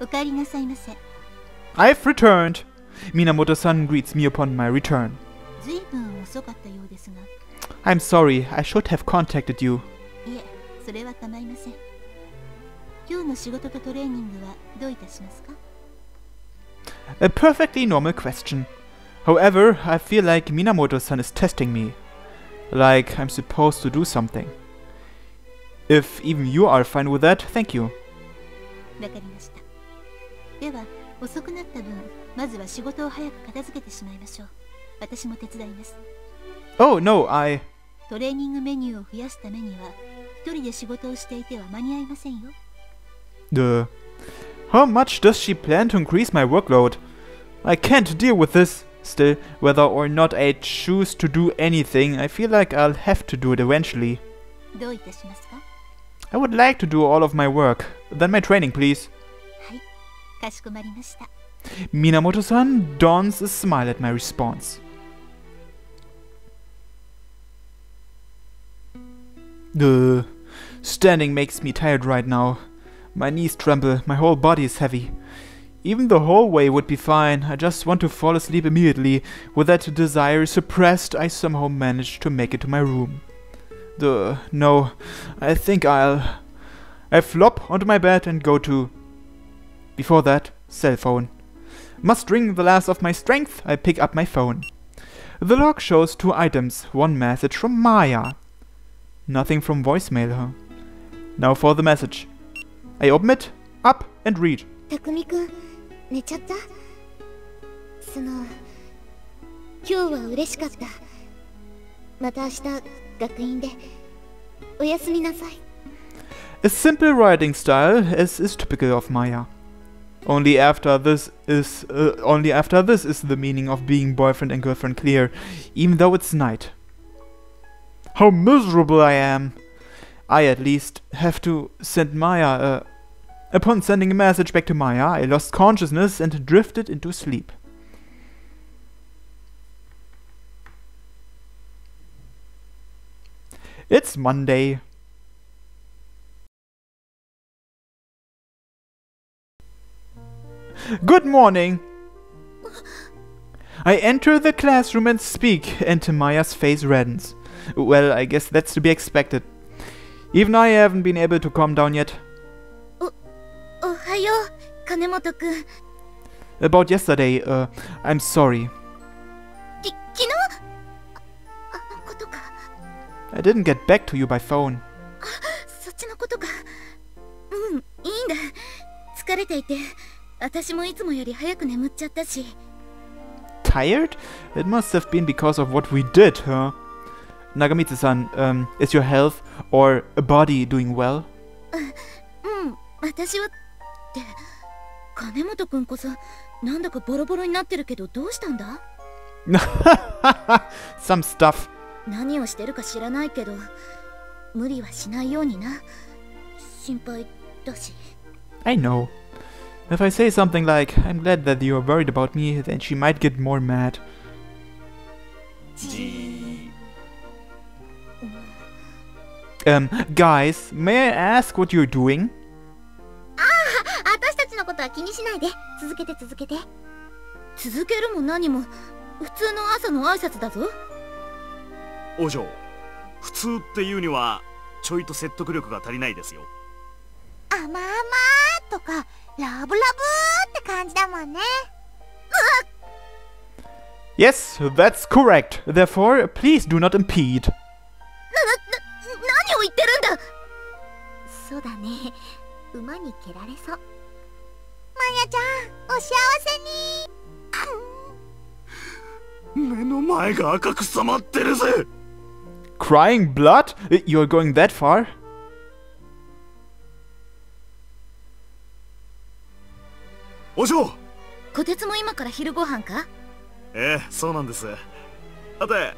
お帰りなさいませ I've returned. Minamoto-san greets me upon my return. ずいぶん遅かったようですが I'm sorry, I should have contacted you. いえそれは構いません今日の仕事とトレーニングはどういたしますか A perfectly normal question. However, I feel like Minamoto-san is testing me. Like I'm supposed to do something. If even you are fine with that, thank you. わかりました では遅くなった分まずは仕事を早く片付けてしまいましょう私も手伝います Oh no, I... トレーニングメニューを増やすためには一人で仕事をしていては間に合いませんよ Duh. How much does she plan to increase my workload? I can't deal with this. Still, whether or not I choose to do anything, I feel like I'll have to do it eventually. どういたしますか I would like to do all of my work. Then my training, please. はいかしこまりました Minamoto-san dons a smile at my response. Ugh. Standing makes me tired right now. My knees tremble, my whole body is heavy. Even the hallway would be fine, I just want to fall asleep immediately. With that desire suppressed, I somehow managed to make it to my room. Duh, no, I think I'll... I flop onto my bed and go to... Before that, cell phone. Must ring the last of my strength, I pick up my phone. The log shows two items, one message from Maya. Nothing from voicemail, huh? Now for the message. I open it, up, and read. たくみくん寝ちゃったその今日は嬉しかったまた明日学院でおやすみなさい A simple writing style, as is typical of Maya. Only after this is uh, only after this is the meaning of being boyfriend and girlfriend clear, even though it's night. How miserable I am! I at least have to send Maya a. Upon sending a message back to Maya, I lost consciousness and drifted into sleep. It's Monday. Good morning! I enter the classroom and speak, and Maya's face reddens. Well, I guess that's to be expected. Even I haven't been able to calm down yet. O Ohayo, Kanemoto-kun. About yesterday, uh, I'm sorry. I didn't get back to you by phone. そっちのことかうんいいんだ疲れていて私もいつもより早く眠っちゃったし Tired? It must have been because of what we did, huh? Nagamitsu-san, um, is your health or a body doing well? うん私はって金本くんこそなんだかボロボロになってるけどどうしたんだ Some stuff. 何をしてるか知らないけど無理はしないようにな心配だし I know. If I say something like, I'm glad that you're worried about me, then she might get more mad. Um, guys, may I ask what you're doing? 私たちのことは気にしないで続けて続けて続けるも何も普通の朝の挨拶だぞお嬢普通っていうにはちょいと説得力が足りないですよあまあまーとかラブラブって感じだもんね Yes, that's correct. Therefore, please do not impede. な、な、な、何を言ってるんだそうだね馬に蹴られそうマヤちゃんお幸せに目の前が赤く染まってるぜ Crying blood? You're going that far? お嬢！こてつも今から昼ご飯か？ええそうなんです。さて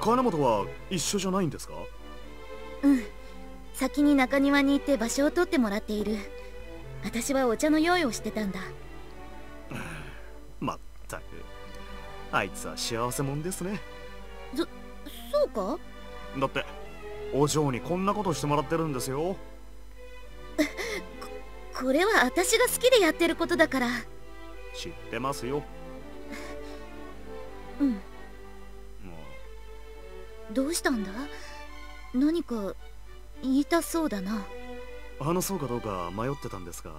金本は一緒じゃないんですか？うん。先に中庭に行って場所を取ってもらっている。私はお茶の用意をしてたんだ。まったく。あいつは幸せもんですね。そうか？だってお嬢にこんなことしてもらってるんですよ これは私が好きでやってることだから。知ってますよ。うん。もどうしたんだ？何か言いたそうだな。う話そうかどうか迷ってたんですが。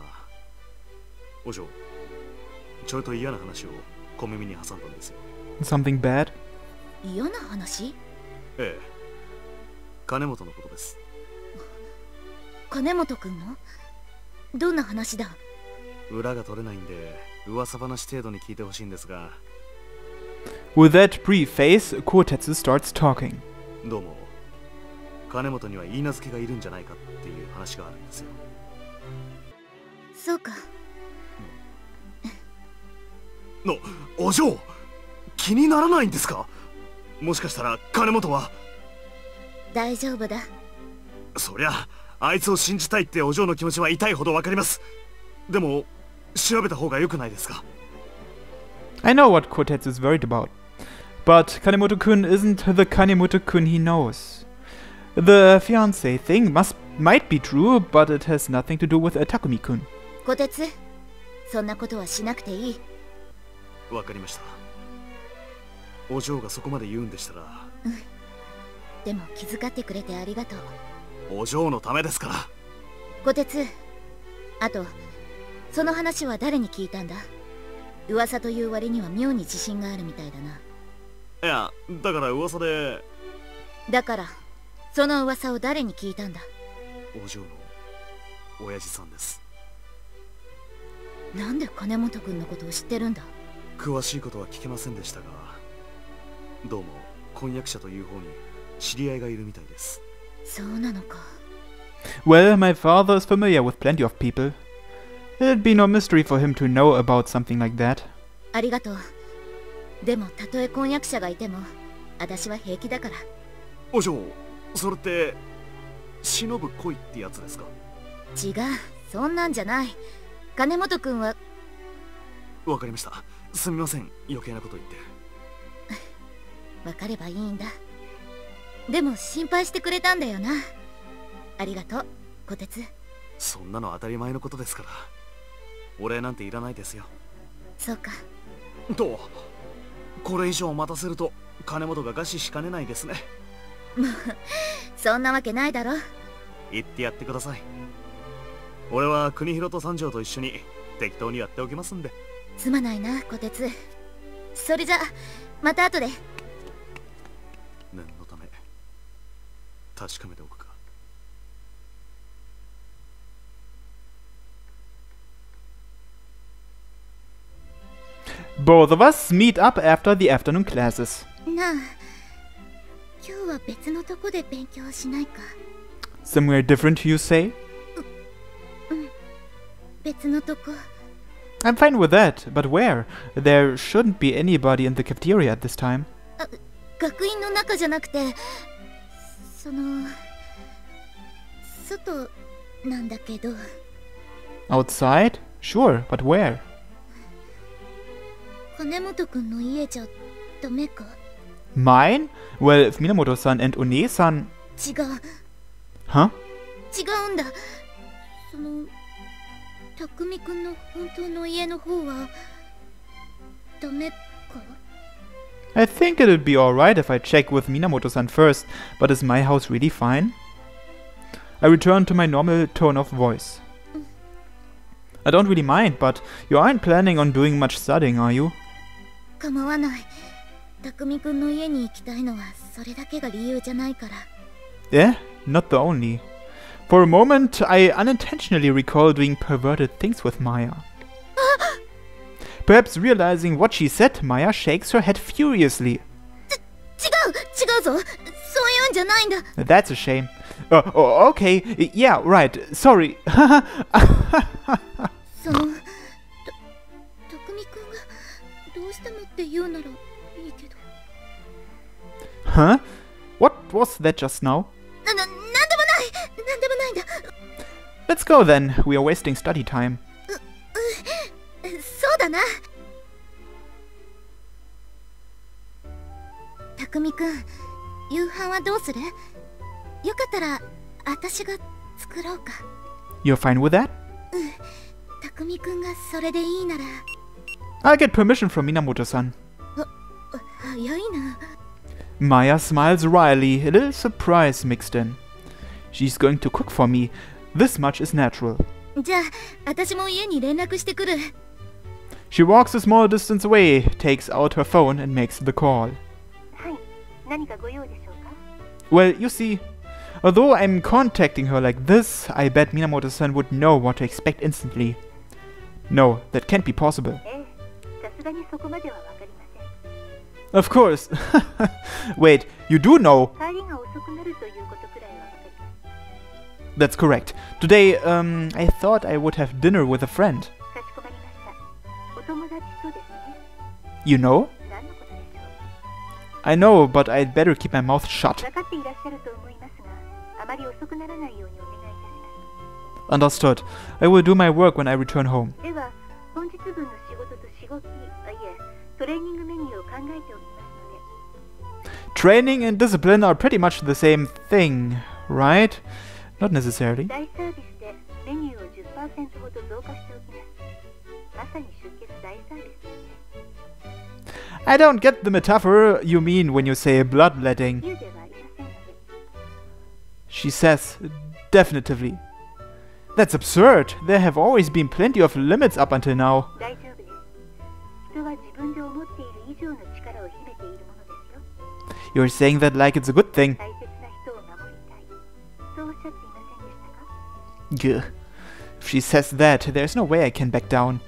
お嬢ちょいと嫌な話を小耳に挟んだんですよ。Something bad? 嫌な話？ええ。金本のことです。金本くんの？どんな話だ？裏が取れないんで噂話程度に聞いてほしいんですが。With that preface, Kotetsu starts talking. どうも。金本には言い名付けがいるんじゃないかっていう話があるんですよ。そうか。のお嬢気にならないんですか？もしかしたら金本は。大丈夫だ。そりゃあいつを信じたいってお嬢の気持ちは痛いほどわかりますでも調べた方が良くないですか I know what Kotetsu is worried about. But Kanemoto-kun isn't the Kanemoto-kun he knows. The fiancé thing must might be true, but it has nothing to do with uh, Takumi-kun. 小鉄そんなことはしなくていいわかりましたお嬢がそこまで言うんでしたらでも気遣ってくれてありがとうお嬢のためですから。小鉄あとその話は誰に聞いたんだ？噂という割には妙に自信があるみたいだな。いやだから噂で。だからその噂を誰に聞いたんだ？お嬢の親父さんです。なんで金本君のことを知ってるんだ？詳しいことは聞けませんでしたがどうも婚約者という方に知り合いがいるみたいです Well, my father is familiar with plenty of people. It'd be no mystery for him to know about something like that. ありがとうでもたとえ婚約者がいても私は平気だからお嬢それって忍ぶ恋ってやつですか違うそんなんじゃない金本君はわかりましたすみません余計なこと言って分かればいいんだでも心配してくれたんだよな。ありがとう小鉄。そんなの当たり前のことですから。お礼なんていらないですよ。そうか。とこれ以上待たせると金本が餓死しかねないですね。そんなわけないだろ。言ってやってください。俺は国広と三条と一緒に適当にやっておきますんで。すまないな小鉄。それじゃまた後で確かめておくか Both of us meet up after the afternoon classes. なあ今日は別のとこで勉強しないか Somewhere different, you say? 別のとこ I'm fine with that, but where? There shouldn't be anybody in the cafeteria at this time. 学院の中じゃなくて その外なんだけど Outside? Sure, but where? 金本くんの家じゃダメか Mine? Well, if Minamoto-san and One-san... 違う Huh? 違うんだその匠くんの本当の家の方はダメか I think it'd be alright if I check with Minamoto-san first, but is my house really fine? I return to my normal tone of voice. I don't really mind, but you aren't planning on doing much studying, are you? 構わない匠くんの家に行きたいのはそれだけが理由じゃないから Eh? Not the only. For a moment, I unintentionally recall doing perverted things with Maya. Perhaps realizing what she said, Maya shakes her head furiously. That's a shame. Uh, oh, okay, yeah, right, sorry. huh? What was that just now? Let's go then, we are wasting study time. そうだな匠くん夕飯はどうするよかったら私が作ろうか You're fine with that? 匠くんがそれでいいなら I'll get permission from Minamoto-san. 早いな Maya smiles wryly, a little surprise mixed in. She's going to cook for me. This much is natural. じゃあ私も家に連絡してくる she walks a small distance away, takes out her phone and makes the call. Well, you see, although I'm contacting her like this, I bet Minamoto-san would know what to expect instantly. No, that can't be possible. Of course. Wait, you do know. That's correct. Today, um, I thought I would have dinner with a friend. You know? I know, but I'd better keep my mouth shut. Understood. I will do my work when I return home. Training and discipline are pretty much the same thing, right? Not necessarily. I don't get the metaphor you mean when you say bloodletting. She says, definitively. That's absurd. There have always been plenty of limits up until now. You're saying that like it's a good thing. Gah. If she says that, there's no way I can back down.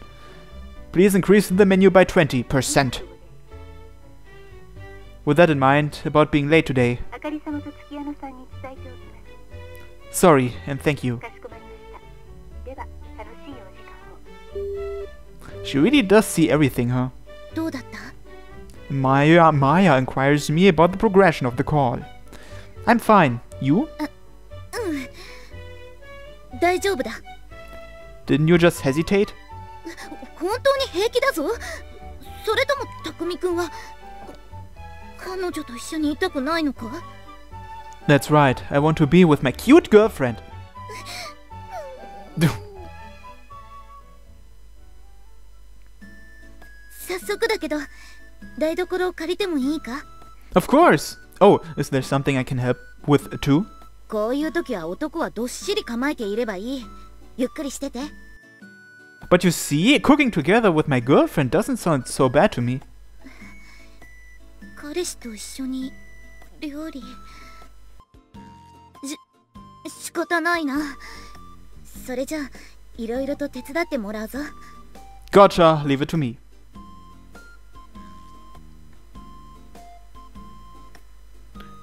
Please increase the menu by 20%. With that in mind, about being late today, あかり様と月山さんに伝えておきます sorry and thank you. かしこまりましたでは楽しいお時間を She really does see everything, huh? どうだった Maya Maya inquires me about the progression of the call. I'm fine. You? 大丈夫だ Didn't you just hesitate? 本当に平気だぞそれとも匠くんは That's right. I want to be with my cute girlfriend. 早速だけど台所を借りてもいいか Of course. Oh, is there something I can help with too? こういう時は男はどっしり構えていればいいゆっくりしてて But you see, cooking together with my girlfriend doesn't sound so bad to me. 彼氏と一緒に料理し仕方ないなそれじゃあいろいろと手伝ってもらうぞ Gotcha. Leave it to me.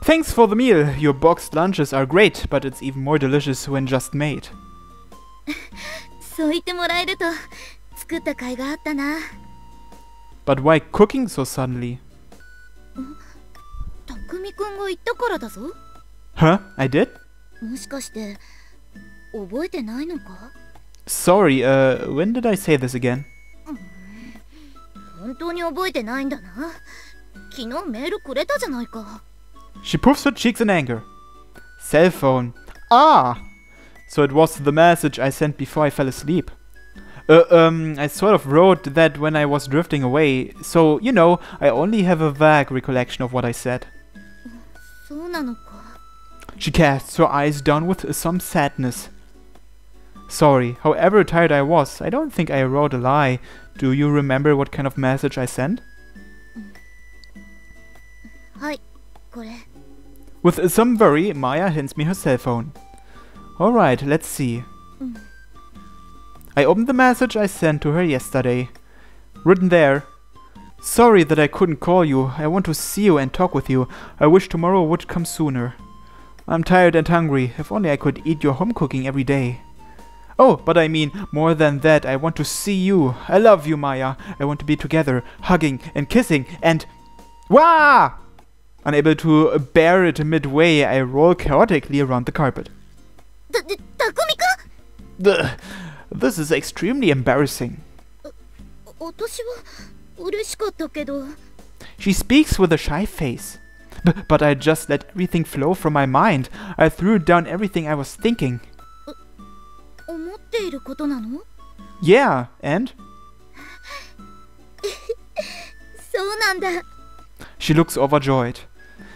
Thanks for the meal. Your boxed lunches are great, but it's even more delicious when just made. そう言ってもらえると作った甲斐があったな But why cooking so suddenly? 匠くんが言ったからだぞ Huh? I did? もしかして覚えてないのか Sorry, uh, when did I say this again? 本当に覚えてないんだな昨日メールくれたじゃないか She puffs her cheeks in anger. Cell phone. Ah! So it was the message I sent before I fell asleep. uh, um, I sort of wrote that when I was drifting away, so, you know, I only have a vague recollection of what I said. She casts her eyes down with some sadness. Sorry, however tired I was, I don't think I wrote a lie. Do you remember what kind of message I sent? Hi, With some worry, Maya hands me her cell phone. Alright, let's see. I opened the message I sent to her yesterday. Written there. Sorry that I couldn't call you. I want to see you and talk with you. I wish tomorrow would come sooner. I'm tired and hungry. If only I could eat your home cooking every day. Oh, but I mean, more than that, I want to see you. I love you, Maya. I want to be together, hugging and kissing and... Wah! Unable to bear it midway, I roll chaotically around the carpet. Takumi-kun? This is extremely embarrassing. She speaks with a shy face. B but I just let everything flow from my mind. I threw down everything I was thinking. Yeah, and? She looks overjoyed.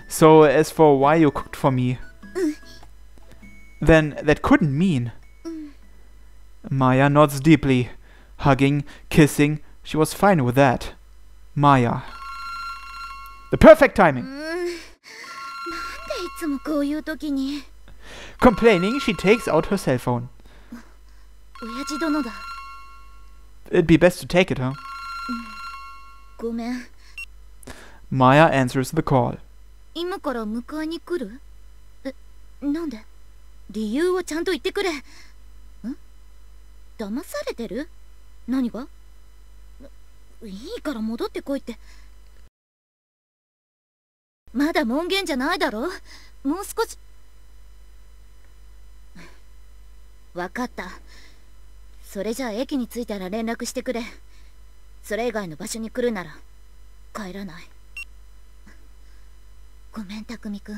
So, as for why you cooked for me, then that couldn't mean. Maya nods deeply, hugging, kissing. She was fine with that. Maya. The perfect うー timing. んなんでいつもこういう時に Complaining, she takes out her cell phone. 親父殿だ It'd be best to take it, huh? ごめん Maya answers the call. 今から迎えに来るえなんで理由をちゃんと言ってくれん 騙されてる？何が？いいから戻ってこいって。まだ門限じゃないだろ？もう少し。わかった。それじゃあ駅に着いたら連絡してくれ。それ以外の場所に来るなら。帰らない。ごめん匠くん。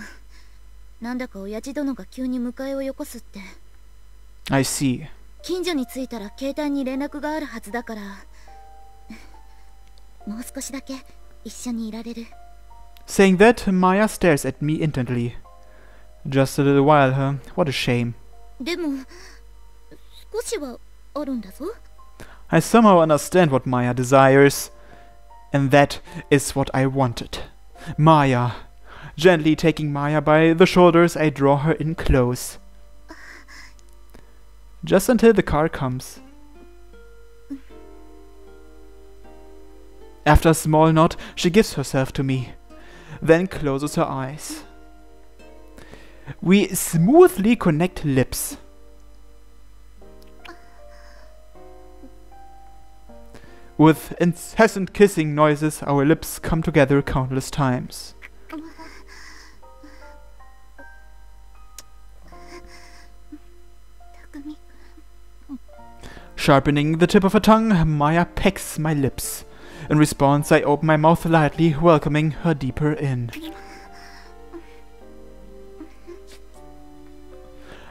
なんだか親父殿が急に迎えをよこすって。I see. 近所に着いたら携帯に連絡があるはずだからもう少しだけ一緒にいられる Saying that, Maya stares at me intently. Just a little while, huh? What a shame. でも少しはあるんだぞ I somehow understand what Maya desires. And that is what I wanted. Maya. Gently taking Maya by the shoulders, I draw her in close. Just until the car comes. After a small nod, she gives herself to me, then closes her eyes. We smoothly connect lips. With incessant kissing noises, our lips come together countless times. Sharpening the tip of her tongue, Maya pecks my lips. In response, I open my mouth lightly, welcoming her deeper in.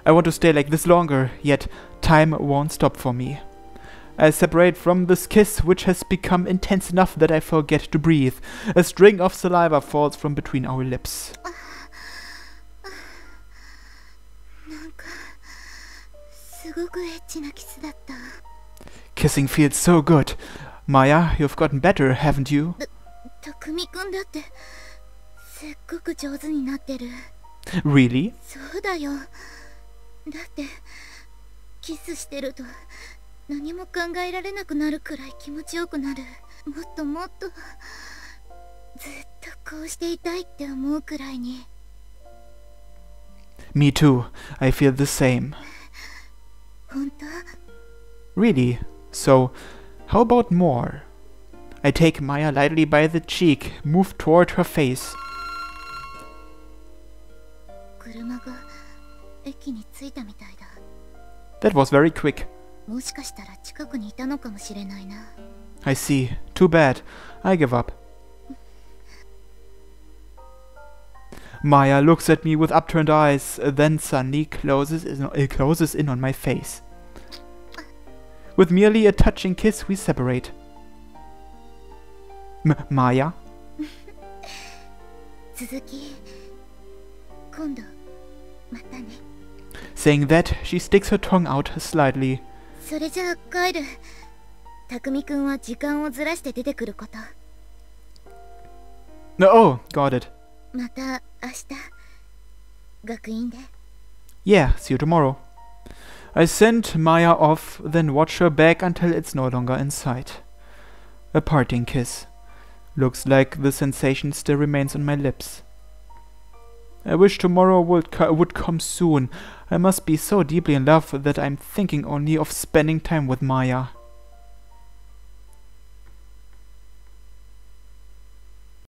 I want to stay like this longer, yet time won't stop for me. I separate from this kiss, which has become intense enough that I forget to breathe. A string of saliva falls from between our lips. すごくエッチなキスだった Kissing feels so good. Maya, you've gotten better, haven't you? 匠くんだってすっごく上手になってる Really? そうだよだってキスしてると何も考えられなくなるくらい気持ちよくなるもっともっとずっとこうしていたいって思うくらいに Me too. I feel the same. Really? So, how about more? I take Maya lightly by the cheek, move toward her face. That was very quick. I see. Too bad. I give up. Maya looks at me with upturned eyes, then suddenly closes in, uh, closes in on my face. With merely a touching kiss, we separate. M- Maya? 続き今度またね Saying that, she sticks her tongue out slightly. それじゃあ帰る匠くんは時間をずらして出てくること No, oh, got it. Yeah, see you tomorrow. I send Maya off, then watch her back until it's no longer in sight. A parting kiss. Looks like the sensation still remains on my lips. I wish tomorrow would, co would come soon. I must be so deeply in love that I'm thinking only of spending time with Maya.